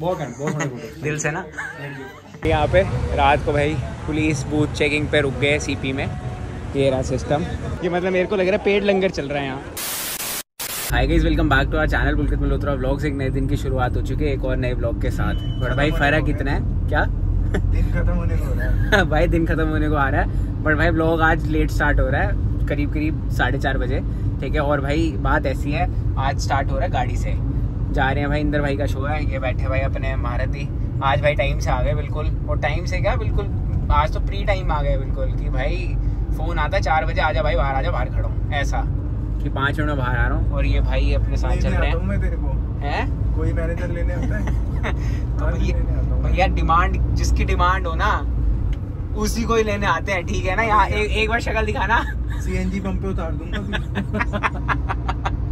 दिल से ना? यहाँ पे रात को भाई पुलिस बूथ चेकिंग पे रुक गए सीपी में। ये रहा सिस्टम ये मतलब मेरे को लग रहा है पेड़ लंगर चल रहा है यहाँ। Hi guys welcome back to our channel Pulkit Malhotra vlogs एक नए दिन की शुरुआत हो चुकी है एक और नए व्लॉग के साथ। बट भाई फ़र्क कितना है। क्या? दिन खत्म होने को हो रहा है। भाई दिन खत्म होने को आ रहा है। बट भाई व्लॉग आज लेट स्टार्ट हो रहा है। करीब करीब साढ़े चार बजे। ठीक है और भाई बात ऐसी है आज स्टार्ट हो रहा है गाड़ी से। जा रहे हैं भाई इंदर भाई का शो है ये बैठे भाई अपने महारथी आज भाई टाइम से आ गए बिल्कुल। और टाइम से क्या बिल्कुल आज तो प्री टाइम आ गए बिल्कुल कि भाई फ़ोन आता चार बजे आजा भाई बाहर आजा बाहर खड़ा। हूँ ऐसा। कि पाँच मिनट में बाहर आ रहा हूँ। और ये भाई अपने साथ चल रहे हैं। हैं कोई मैनेजर लेने आता है? तो भैया डिमांड जिसकी डिमांड हो ना उसी को ही लेने आते हैं ठीक है ना? यहाँ एक, एक बार शक्ल दिखाना। सीएनजी पंप पे उतार दूँगा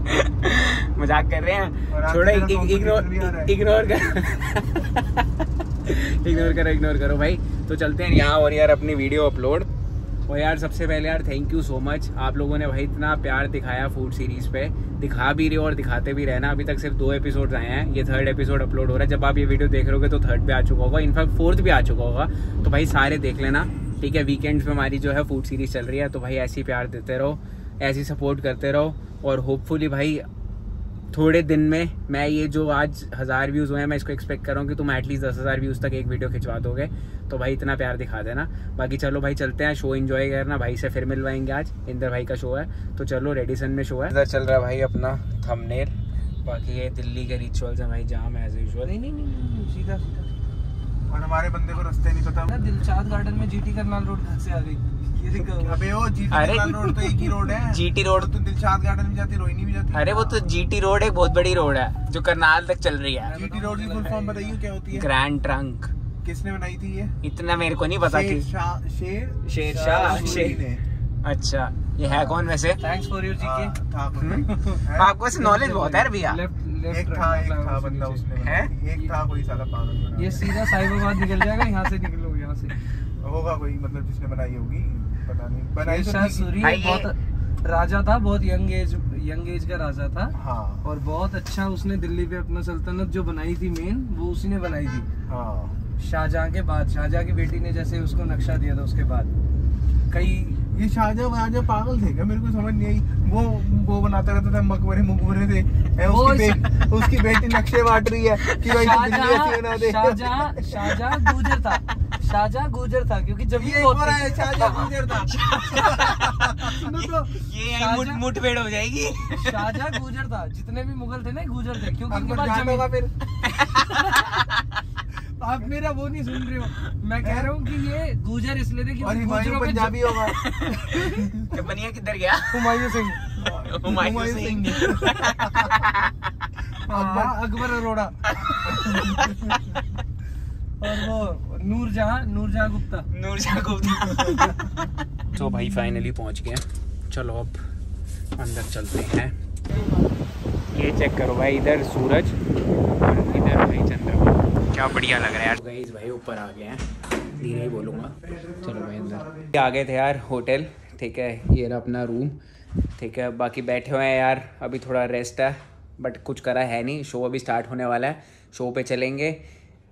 मज़ाक कर रहे हैं। छोड़ो इग्नोर। इग्नोर कर। इग्नोर करो इग्नोर करो भाई। तो चलते हैं यहाँ और यार अपनी वीडियो अपलोड और यार सबसे पहले यार थैंक यू सो मच आप लोगों ने भाई इतना प्यार दिखाया फ़ूड सीरीज़ पे। दिखा भी रहे हो और दिखाते भी रहना। अभी तक सिर्फ़ दो एपिसोड आए हैं। ये थर्ड एपिसोड अपलोड हो रहा है। जब आप ये वीडियो देख रहे हो तो थर्ड पे आ चुका होगा। इनफैक्ट फोर्थ भी आ चुका होगा। तो भाई सारे देख लेना। ठीक है वीकेंड्स में हमारी जो है फ़ूड सीरीज़ चल रही है। तो भाई ऐसी प्यार देते रहो ऐसी सपोर्ट करते रहो। और होपफुली भाई थोड़े दिन में मैं ये जो आज हज़ार व्यूज़ हुए हैं मैं इसको एक्सपेक्ट कर रहा हूँ कि तुम एटलीस्ट दस हज़ार व्यूज़ तक एक वीडियो खिंचवा दोगे। तो भाई इतना प्यार दिखा देना। बाकी चलो भाई चलते हैं शो एंजॉय करना। भाई से फिर मिलवाएँगे आज। इंदर भाई का शो है। तो चलो रेडिसन में शो है। इधर चल रहा है भाई अपना थंबनेल बाकी ये दिल्ली के रिचुअल्स हैं भाई जाम एज यूजुअल नहीं नहीं सीधा सीधा और हमारे बंदे को रास्ते नहीं पता। ना दिलशाद गार्डन में जीटी करनाल रोड घर से आ गई। अबे वो जीटी अरे- रोड तो एक ही रोड है। जीटी रोड तो दिलशाद गार्डन भी जाती रोहिणी भी जाती। अरे वो तो जीटी रोड एक बहुत बड़ी रोड है जो करनाल तक चल रही है। जीटी रोड की फुल फॉर्म बताइए क्या होती है? Grand trunk. किसने बनाई थी ये? इतना मेरे को नहीं पता शेर शेर शेर शाह शेर। अच्छा ये है कौन वैसे? थैंक्स फॉर योर जीके था आपको वैसे नॉलेज बहुत है भैया। एक था एक था बंदा उसने है? एक था कोई साला पागल। ये सीधा साहिबाबाद निकल जाएगा यहाँ से निकलो यहाँ से। होगा कोई मतलब जिसने बनाई होगी। पता नहीं। बनाई शेरशाह ठीक ही। सूरी बहुत राजा था बहुत यंग एज यंग एज का राजा था। हाँ। और बहुत अच्छा उसने दिल्ली पे अपना सल्तनत जो बनाई थी मेन वो उसी ने बनाई थी। हाँ। शाहजहां के बाद शाहजहां की बेटी ने जैसे उसको नक्शा दिया था उसके बाद। कई ये शाहजहां महाराजा पागल थे क्या? मेरे को समझ नहीं आई। वो वो बनाता रहता था मकबरे मुकबरे थे। वो उसकी, बे, उसकी बेटी नक्शे बांट रही है कि भाई शाहजहां शाहजहां गुजर था। शाहजहां गुजर था क्योंकि जब ये एक और है शाहजहां गुजर था। तो ये यहीं मुठभेड़ हो जाएगी। शाहजहां गुजर था जितने भी मुगल थे ना गुजर थे क्योंकि उनके पास ज़मीन होगा फिर। आप मेरा वो नहीं सुन रहे हो। मैं कह रहा हूँ कि ये गुजर इसलिए थे क्योंकि गुजरों के पंजाबी होगा। बनिया किधर गया? हुमायूं सिंह। हुमायूं सिंह। अकबर अरोड़ा। और वो नूरजहां नूरजहां गुप्ता। नूरजहां गुप्ता। तो भाई फाइनली पहुँच गए। चलो अब अंदर चलते हैं। ये चेक करो भाई इधर सूरज और इधर भाई चंद्रमा। क्या बढ़िया लग रहा है यार। गाइस भाई ऊपर आ गए हैं। धीरे ही बोलूँगा। चलो भाई अंदर। आ गए थे यार होटल। ठीक है ये रहा अपना रूम ठीक है बाकी बैठे हुए हैं यार। अभी थोड़ा रेस्ट है बट कुछ करा है नहीं। शो अभी स्टार्ट होने वाला है। शो पे चलेंगे।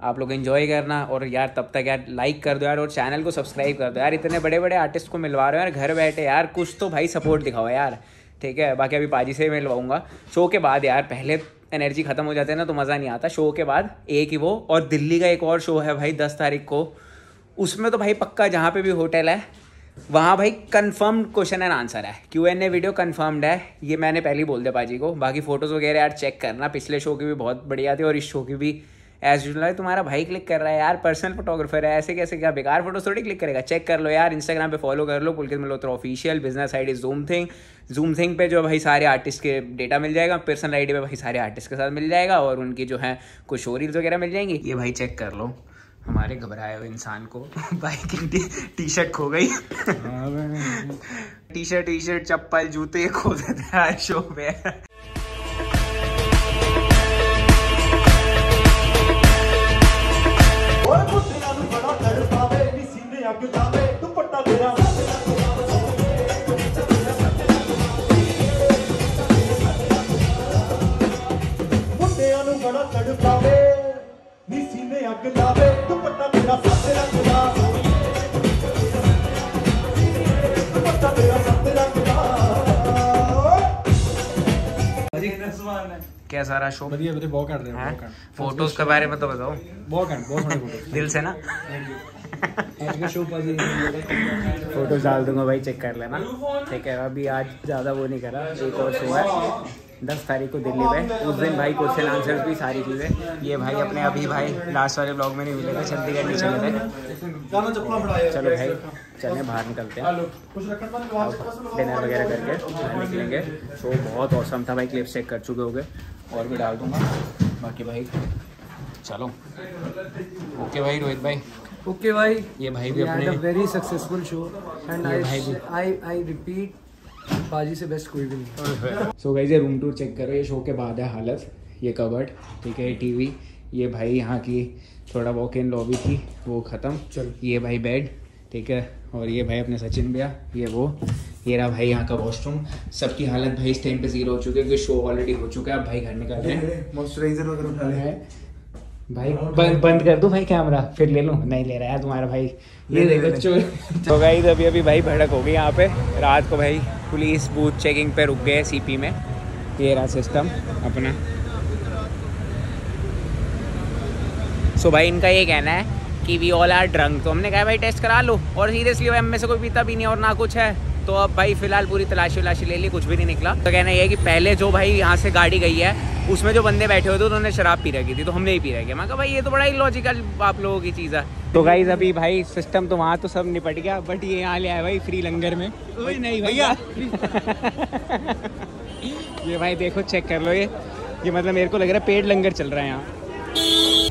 आप लोग एंजॉय करना और यार तब तक यार लाइक कर दो यार और चैनल को सब्सक्राइब कर दो। यार इतने बड़े बड़े आर्टिस्ट को मिलवा रहे हो यार, घर बैठे यार, कुछ तो भाई सपोर्ट दिखाओ यार। ठीक है? बाकी अभी पाजी से ही मिलवाऊँगा। शो के बाद यार, पहले एनर्जी खत्म हो जाते हैं ना तो मज़ा नहीं आता। शो के बाद एक ही वो और दिल्ली का एक और शो है भाई दस तारीख को। उसमें तो भाई पक्का जहाँ पे भी होटल है, वहाँ भाई कंफर्म क्वेश्चन एंड आंसर है। Q N A video confirmed है। ये मैंने पहले ही बोल दिया पाजी को। बाकी फ़ोटोज़ वगैरह यार चेक करना। पिछले शो की भी बहुत बढ़िया थी और इस शो की भी एज यूजल तुम्हारा भाई क्लिक कर रहा है यार पर्सनल फोटोग्राफर है ऐसे कैसे क्या बेकार फ़ोटो थोड़ी क्लिक करेगा? चेक कर लो यार इंस्टाग्राम पे फॉलो कर लो Pulkit Malhotra official business ID zoom thing zoom thing पे जो भाई सारे आर्टिस्ट के डेटा मिल जाएगा पर्सनल आईडी पे भाई सारे आर्टिस्ट के साथ मिल जाएगा और उनकी जो है कुछ शोरील्स वगैरह मिल जाएँगी। ये भाई चेक कर लो हमारे घबराए हुए इंसान को भाई की टी शर्ट खो गई। टी शर्ट टी शर्ट चप्पल जूते खो देते हैं शो पे। कैसा रहा शो बढ़िया बढ़िया बहुत कर रहे हैं? हैं? फ़ोटोज़ के बारे में तो बताओ। बहुत कर बहुत सारे फ़ोटो दिल से ना? आज का शो पाजी फ़ोटो डाल दूँगा भाई चेक कर लेना। ठीक है अभी आज ज़्यादा वो नहीं करा एक और शो है। दस तारीख को दिल्ली में। उस दिन भाई क्वेश्चन आंसर्स भी सारी चीज़ें ये भाई अपने अभी भाई लास्ट वाले ब्लॉग में नहीं मिले थे चंडीगढ़ नहीं चले थे। चलो भाई चले बाहर निकलते हैं। डिनर वगैरह करके बाहर निकलेंगे शो बहुत औसम था भाई क्लिप्स चेक कर चुके होगे। और भी डाल दूँगा। बाकी भाई चलो। ओके भाई रोहित भाई। ओके भाई। ये भाई भी अपने very successful show. And ये भाई I भी। बाजी से बेस्ट कोई भी नहीं। सो गई ये रूम टूर चेक करो ये शो के बाद है हालत ये कबर्ड ठीक है टीवी ये भाई यहाँ की थोड़ा वॉक इन लॉबी थी वो ख़त्म। चल। ये भाई बेड ठीक है और ये भाई अपने सचिन भैया ये वो ये रहा भाई यहाँ का वॉशरूम सबकी हालत भाई इस टाइम पे ज़ीरो हो चुकी है क्योंकि शो ऑलरेडी हो चुका है अब भाई घर निकल रहे हैं मॉइस्चराइजर वगैरह उठा है भाई बंद बंद कर दूँ भाई कैमरा फिर ले लूँ। नहीं ले रहा है तुम्हारा भाई। ये देखो चोर तो गाइस अभी अभी भाई भड़क हो गई यहाँ पे रात को भाई। पुलिस बूथ चेकिंग पे रुक गए सीपी में। ये रहा सिस्टम अपना। सो भाई, इनका ये कहना है कि वी ऑल आर ड्रंक तो हमने कहा, भाई टेस्ट करा लो और सीरियसली भाई, हम में से कोई पीता भी नहीं और ना कुछ है। तो अब भाई फ़िलहाल पूरी तलाशी वलाशी ले ली कुछ भी नहीं निकला। तो कहना ये है कि पहले जो भाई यहाँ से गाड़ी गई है उसमें जो बंदे बैठे हुए थे उन्होंने शराब पी रखी थी तो हमने ही पी रखी है। मैं कहा भाई ये तो बड़ा ही लॉजिकल आप लोगों की चीज़ है। तो गाइज़ अभी भाई सिस्टम तो वहाँ तो सब निपट गया बट ये यहाँ ले आया भाई फ्री लंगर में। नहीं भैया। ये भाई देखो चेक कर लो ये। ये मतलब मेरे को लग रहा है पेड़ लंगर चल रहा है यहाँ।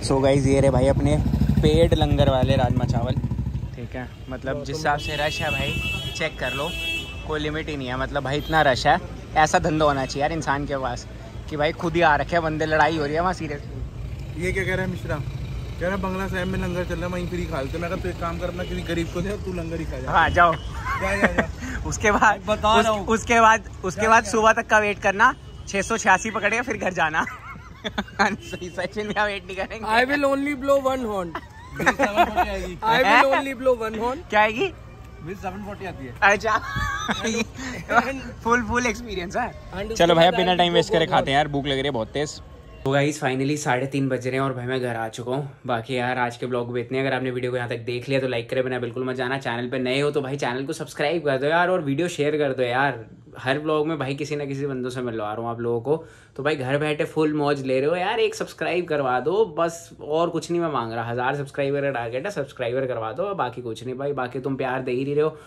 सो गाइज़ ये रहे भाई अपने पेड़ लंगर वाले राजमा चावल। ठीक है मतलब जिस हिसाब से रश है भाई चेक कर लो। कोई लिमिट ही नहीं है मतलब भाई इतना रश है। ऐसा धंधा होना चाहिए यार इंसान के पास कि भाई खुद ही आ रखे बंदे लड़ाई हो रही है वहाँ सीरियसली ये क्या कह रहा है मिश्रा? कह रहा है बंगला साहब में लंगर चल रहा है वहीं फ्री खा लेते मैं तू एक काम करना किसी गरीब को दे तू लंगर ही खा जा। हाँ जाओ। जा जा जा। उसके बाद बता उस, रहा हूँ। उसके बाद उसके बाद सुबह तक का वेट करना छः सौ छियासी पकड़ेगा फिर घर जाना। सही सचिन का वेट नहीं करेंगे। I will only blow one horn. I will only blow one horn. क्या आएगी? With 740 आती है. अच्छा। फुल फुल एक्सपीरियंस है। चलो भाई अब बिना टाइम वेस्ट करे खाते हैं यार भूख लग रही है बहुत तेज। तो गाइज़ फाइनली साढ़े तीन बज रहे हैं और भाई मैं घर आ चुका हूँ। बाकी यार, आज के ब्लॉग में इतने, अगर आपने वीडियो को यहाँ तक देख लिया तो लाइक करे, बिना बिल्कुल मत जाना। चैनल पे नए हो तो भाई चैनल को सब्सक्राइब कर दो यार और वीडियो शेयर कर दो यार। हर ब्लॉग में भाई किसी ना किसी बंदों से मिलवा रहा हूँ आप लोगों को। तो भाई घर बैठे फुल मौज ले रहे हो यार, एक सब्सक्राइब करवा दो, बस और कुछ नहीं मैं मांग रहा। हज़ार सब्सक्राइबर का टारगेट है सब्सक्राइबर करवा दो, बाकी कुछ नहीं भाई, बाकी तुम प्यार दे ही रहे हो।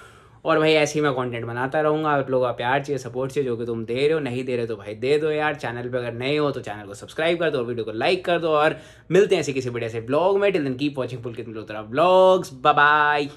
और भाई ऐसे ही मैं कंटेंट बनाता रहूँगा, आप लोगों का प्यार चाहिए सपोर्ट चाहिए, जो कि तुम दे रहे हो, नहीं दे रहे तो भाई दे दो यार। चैनल पे अगर नए हो तो चैनल को सब्सक्राइब कर दो और वीडियो को लाइक कर दो और मिलते हैं ऐसे किसी बड़े ऐसे ब्लॉग में। Till then keep watching full कितने ब्लॉग्स बाय बाय